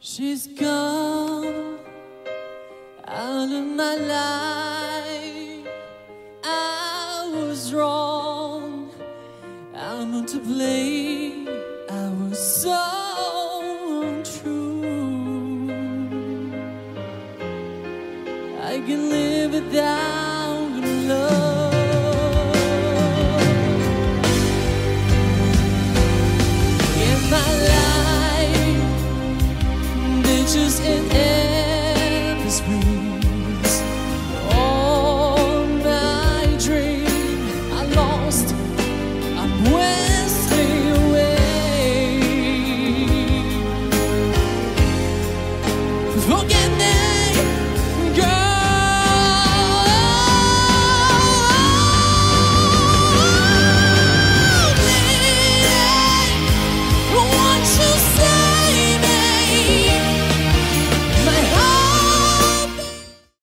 She's gone out of my life. I was wrong. I'm not to blame. I was so untrue. I can live without. Forget them.